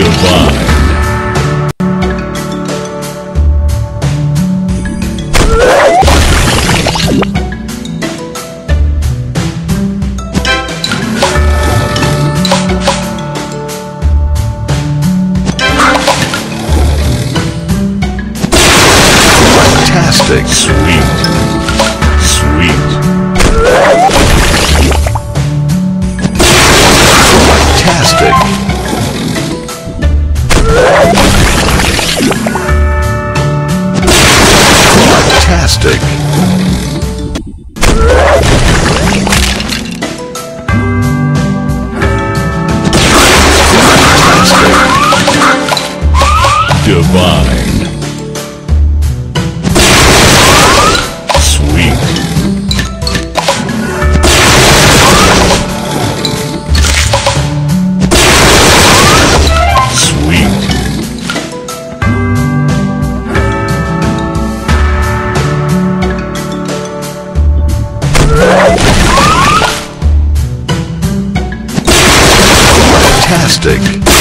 Divine. Fantastic. Sweet. Fantastic. Divine. Fantastic.